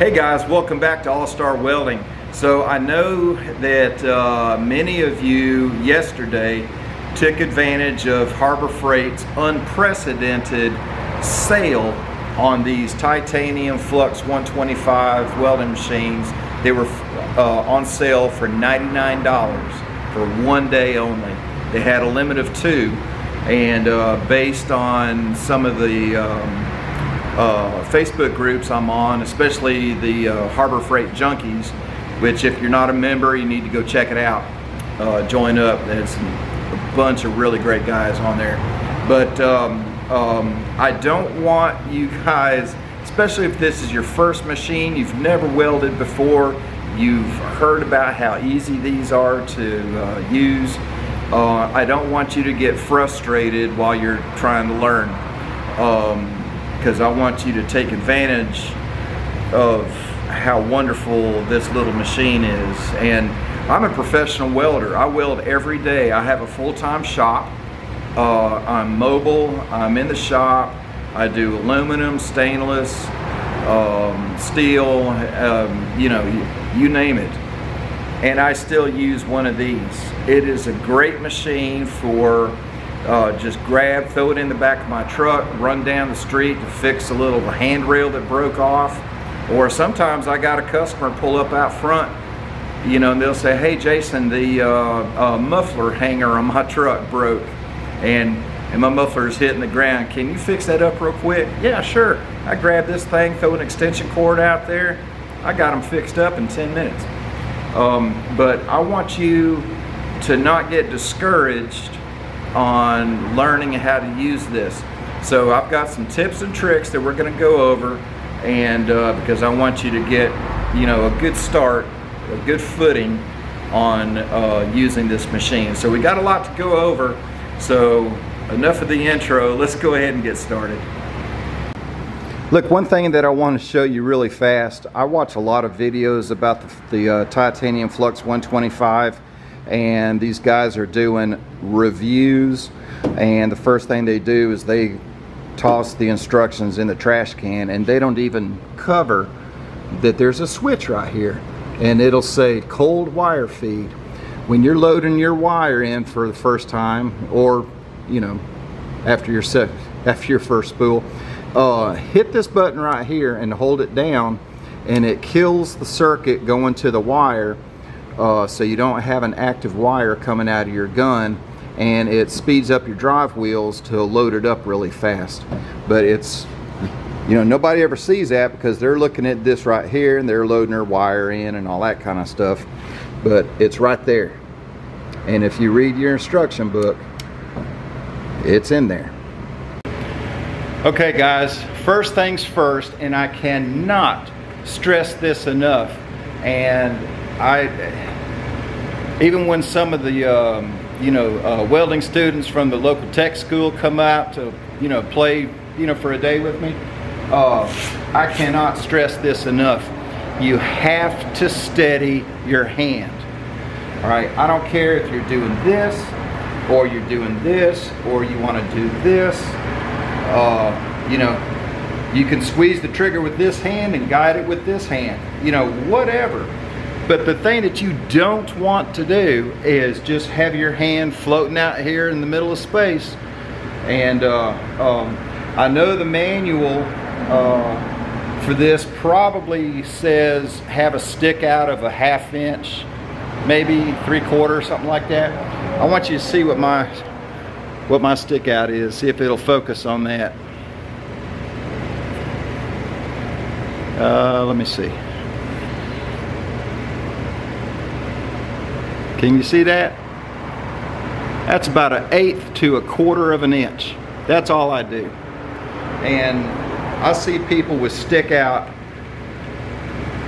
Hey guys, welcome back to All Star Welding. So I know that uh, many of you yesterday took advantage of Harbor Freight's unprecedented sale on these titanium flux 125 welding machines. They were uh, on sale for $99 for one day only. They had a limit of two and uh, based on some of the um, uh, Facebook groups I'm on, especially the uh, Harbor Freight Junkies, which if you're not a member, you need to go check it out. Uh, join up. There's a bunch of really great guys on there. But um, um, I don't want you guys, especially if this is your first machine, you've never welded before, you've heard about how easy these are to uh, use. Uh, I don't want you to get frustrated while you're trying to learn. Um, because I want you to take advantage of how wonderful this little machine is. And I'm a professional welder. I weld every day. I have a full-time shop. Uh, I'm mobile. I'm in the shop. I do aluminum, stainless, um, steel, um, you know, you, you name it. And I still use one of these. It is a great machine for uh, just grab, throw it in the back of my truck, run down the street to fix a little handrail that broke off. Or sometimes I got a customer pull up out front, you know, and they'll say, hey Jason, the uh, uh, muffler hanger on my truck broke and, and my muffler is hitting the ground. Can you fix that up real quick? Yeah, sure. I grab this thing, throw an extension cord out there. I got them fixed up in 10 minutes. Um, but I want you to not get discouraged on learning how to use this. So I've got some tips and tricks that we're going to go over and uh, because I want you to get you know a good start, a good footing on uh, using this machine. So we got a lot to go over. So enough of the intro, let's go ahead and get started. Look, one thing that I want to show you really fast, I watch a lot of videos about the, the uh, titanium flux 125 and these guys are doing reviews and the first thing they do is they toss the instructions in the trash can and they don't even cover that there's a switch right here and it'll say cold wire feed. When you're loading your wire in for the first time or you know after your set after your first spool uh, hit this button right here and hold it down and it kills the circuit going to the wire uh, so you don't have an active wire coming out of your gun and it speeds up your drive wheels to load it up really fast. But it's you know nobody ever sees that because they're looking at this right here and they're loading their wire in and all that kind of stuff. But it's right there. And if you read your instruction book it's in there. Okay guys first things first and I cannot stress this enough and I, even when some of the, um, you know, uh, welding students from the local tech school come out to, you know, play, you know, for a day with me, uh, I cannot stress this enough. You have to steady your hand. All right, I don't care if you're doing this, or you're doing this, or you want to do this. Uh, you know, you can squeeze the trigger with this hand and guide it with this hand. You know, whatever. But the thing that you don't want to do is just have your hand floating out here in the middle of space. And uh, um, I know the manual uh, for this probably says have a stick out of a half inch, maybe three quarter, something like that. I want you to see what my what my stick out is, see if it'll focus on that. Uh, let me see. Can you see that? That's about an eighth to a quarter of an inch. That's all I do. And I see people with stick out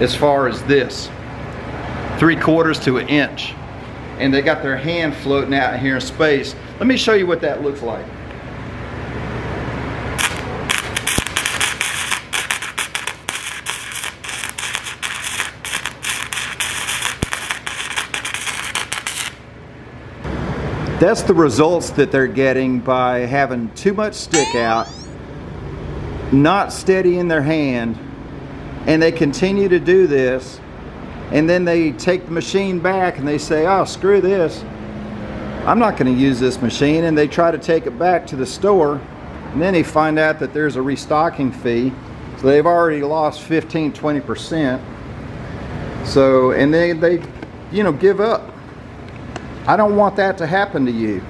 as far as this, three quarters to an inch. And they got their hand floating out here in space. Let me show you what that looks like. That's the results that they're getting by having too much stick out, not steady in their hand, and they continue to do this and then they take the machine back and they say oh screw this. I'm not going to use this machine and they try to take it back to the store and then they find out that there's a restocking fee. So they've already lost 15 20 percent. So and then they you know give up I don't want that to happen to you.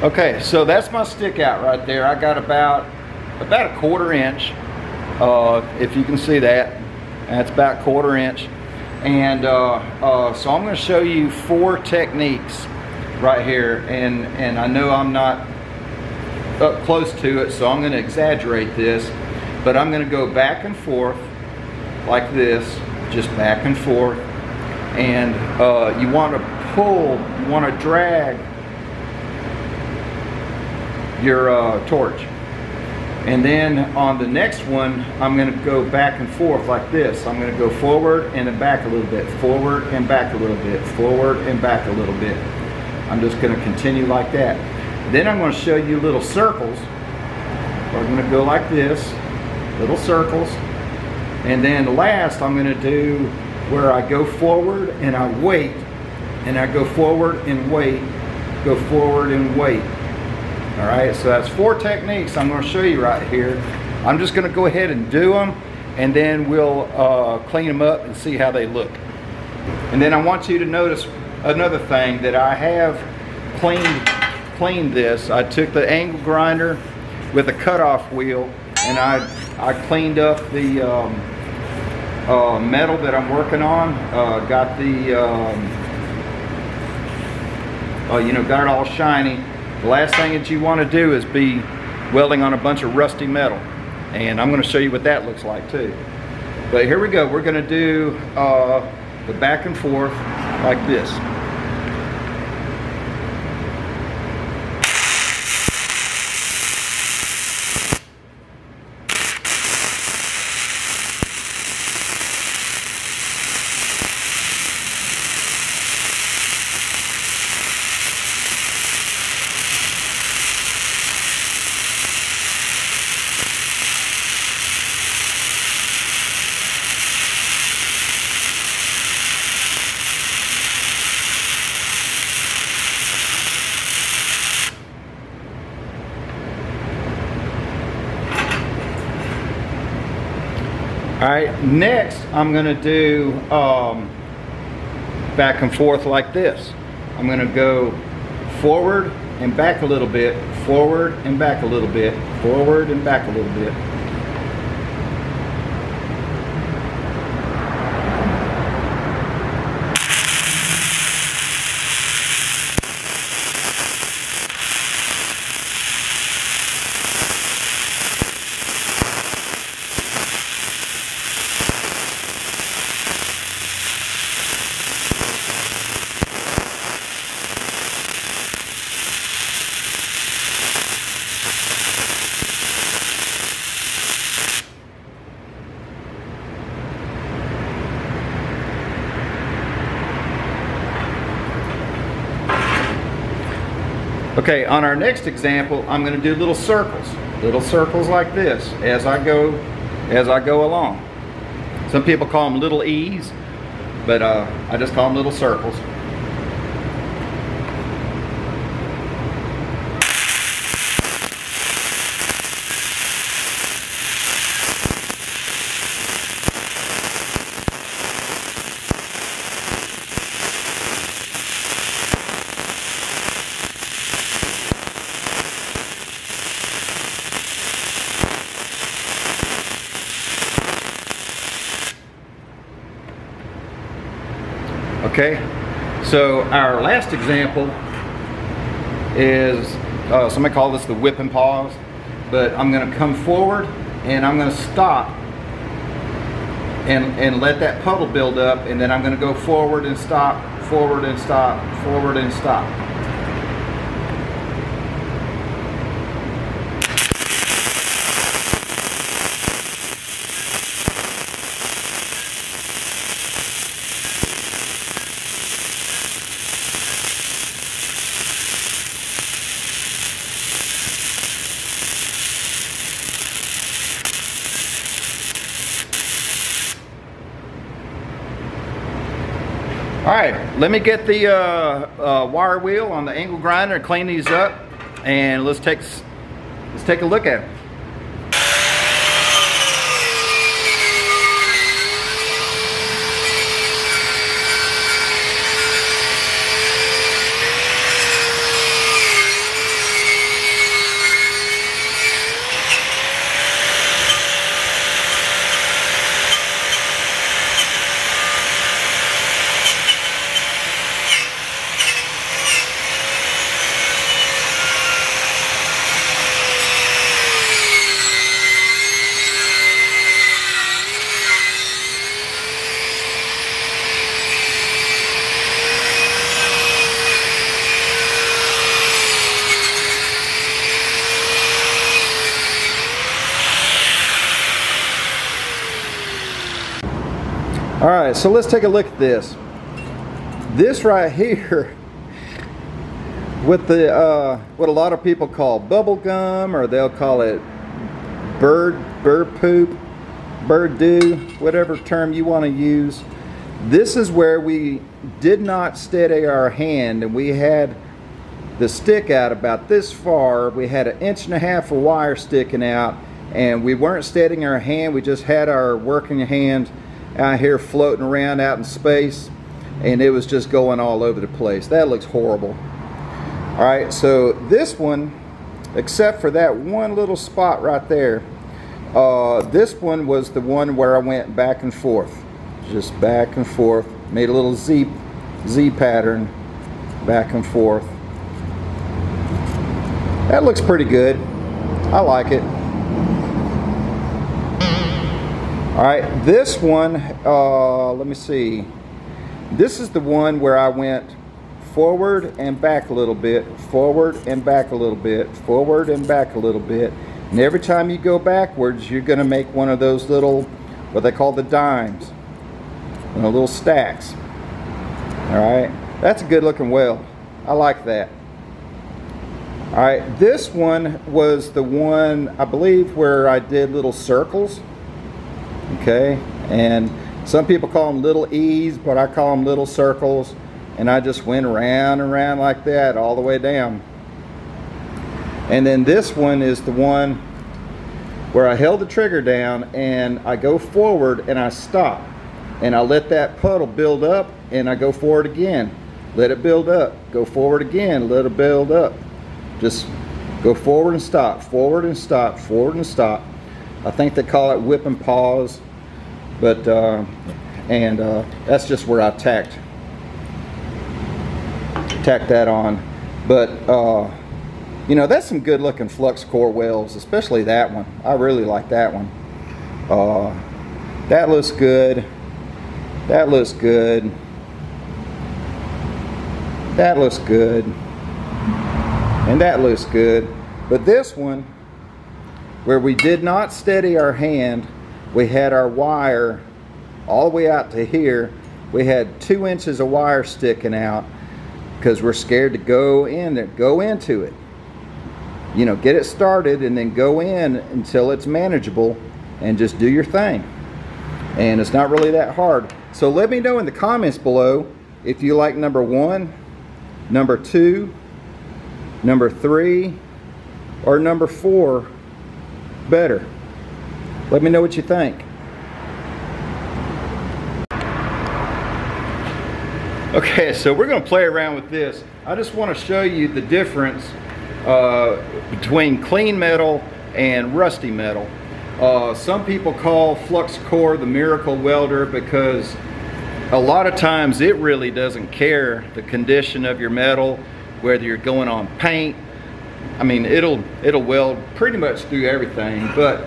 Okay so that's my stick out right there. I got about about a quarter inch uh, if you can see that that's about quarter inch. And uh, uh, so I'm going to show you four techniques right here. And and I know I'm not up close to it so I'm going to exaggerate this. But I'm going to go back and forth like this just back and forth and uh, you want to pull you want to drag your uh, torch and then on the next one, I'm gonna go back and forth like this. I'm gonna go forward and then back a little bit, forward and back a little bit, forward and back a little bit. I'm just gonna continue like that. Then I'm gonna show you little circles. I'm gonna go like this, little circles. And then the last, I'm gonna do where I go forward and I wait, and I go forward and wait, go forward and wait. All right, so that's four techniques I'm gonna show you right here. I'm just gonna go ahead and do them and then we'll uh, clean them up and see how they look. And then I want you to notice another thing that I have cleaned, cleaned this. I took the angle grinder with a cutoff wheel and I, I cleaned up the um, uh, metal that I'm working on. Uh, got the, um, uh, you know, got it all shiny the last thing that you want to do is be welding on a bunch of rusty metal. And I'm going to show you what that looks like too. But here we go. We're going to do uh, the back and forth like this. Right, next I'm gonna do um, back and forth like this. I'm gonna go forward and back a little bit, forward and back a little bit, forward and back a little bit. Okay, on our next example, I'm going to do little circles, little circles like this as I go, as I go along. Some people call them little E's, but uh, I just call them little circles. Okay, so our last example is, uh, somebody call this the whip and pause, but I'm gonna come forward and I'm gonna stop and, and let that puddle build up and then I'm gonna go forward and stop, forward and stop, forward and stop. Let me get the uh, uh, wire wheel on the angle grinder clean these up, and let's take let's take a look at them. All right, so let's take a look at this. This right here, with the uh, what a lot of people call bubble gum, or they'll call it bird bird poop, bird dew, whatever term you want to use. This is where we did not steady our hand, and we had the stick out about this far. We had an inch and a half of wire sticking out, and we weren't steadying our hand. We just had our working hand out here floating around out in space and it was just going all over the place. That looks horrible. All right, so this one, except for that one little spot right there, uh, this one was the one where I went back and forth. Just back and forth. Made a little Z, Z pattern, back and forth. That looks pretty good. I like it. All right, this one, uh, let me see. This is the one where I went forward and back a little bit, forward and back a little bit, forward and back a little bit. And every time you go backwards, you're gonna make one of those little, what they call the dimes, you know, little stacks. All right, that's a good looking weld. I like that. All right, this one was the one, I believe, where I did little circles okay? And some people call them little E's but I call them little circles. And I just went around and around like that all the way down. And then this one is the one where I held the trigger down and I go forward and I stop. And I let that puddle build up and I go forward again. Let it build up. Go forward again. Let it build up. Just go forward and stop. Forward and stop. Forward and stop I think they call it whip and pause, but uh, and uh, that's just where I tacked tacked that on. But uh, you know that's some good looking flux core welds, especially that one. I really like that one. Uh, that looks good. That looks good. That looks good. And that looks good. But this one where we did not steady our hand, we had our wire all the way out to here. We had two inches of wire sticking out because we're scared to go in there, go into it. You know, get it started and then go in until it's manageable and just do your thing. And it's not really that hard. So let me know in the comments below if you like number one, number two, number three, or number four better. Let me know what you think. Okay, so we're going to play around with this. I just want to show you the difference uh, between clean metal and rusty metal. Uh, some people call flux core the miracle welder because a lot of times it really doesn't care the condition of your metal, whether you're going on paint, I mean, it'll it'll weld pretty much through everything, but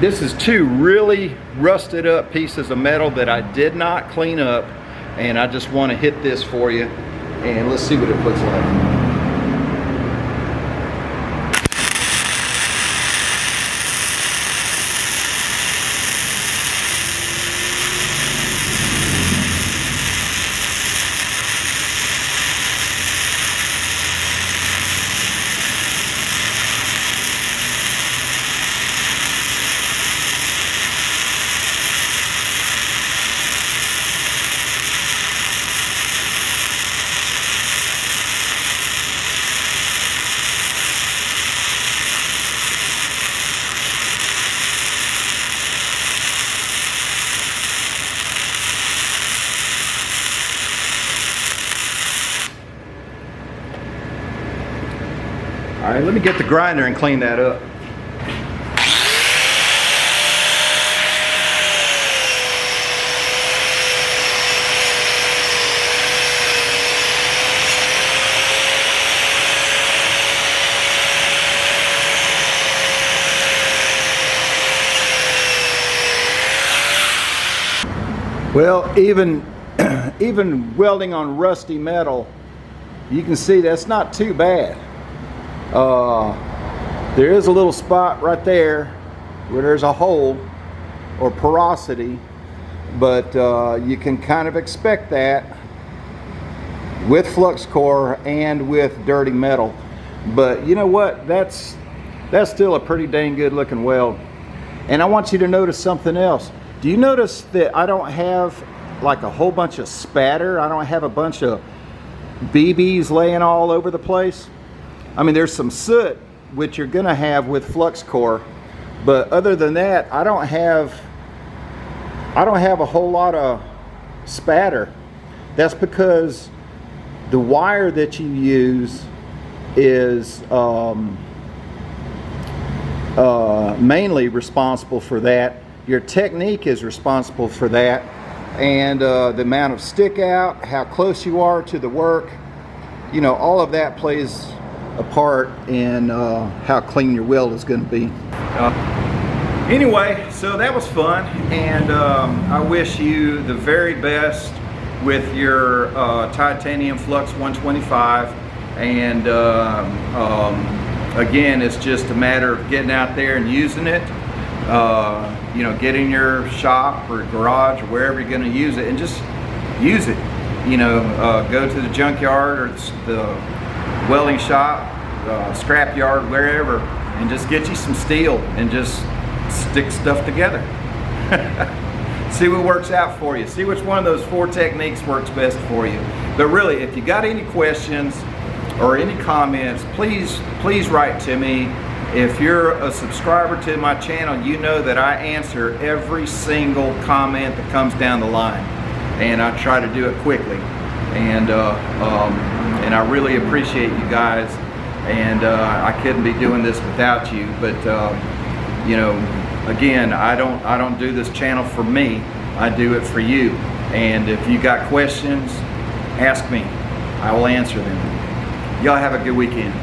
this is two really rusted up pieces of metal that I did not clean up, and I just want to hit this for you, and let's see what it looks like. Right, let me get the grinder and clean that up. Well, even even welding on rusty metal, you can see that's not too bad. Uh, there is a little spot right there where there's a hole or porosity, but uh, you can kind of expect that with flux core and with dirty metal. But you know what? That's that's still a pretty dang good looking weld. And I want you to notice something else. Do you notice that I don't have like a whole bunch of spatter? I don't have a bunch of BBs laying all over the place. I mean, there's some soot, which you're gonna have with flux core, but other than that, I don't have, I don't have a whole lot of spatter. That's because the wire that you use is um, uh, mainly responsible for that your technique is responsible for that. And uh, the amount of stick out, how close you are to the work, you know, all of that plays a part in uh, how clean your weld is going to be. Uh, anyway, so that was fun, and um, I wish you the very best with your uh, titanium flux 125 and um, um, again it's just a matter of getting out there and using it uh, you know, get in your shop or garage or wherever you're going to use it and just use it. You know, uh, go to the junkyard or the welding shop, uh, scrap yard, wherever, and just get you some steel and just stick stuff together. See what works out for you. See which one of those four techniques works best for you. But really, if you got any questions or any comments, please, please write to me if you're a subscriber to my channel, you know that I answer every single comment that comes down the line. And I try to do it quickly. And, uh, um, and I really appreciate you guys. And uh, I couldn't be doing this without you. But, uh, you know, again, I don't, I don't do this channel for me. I do it for you. And if you got questions, ask me. I will answer them. Y'all have a good weekend.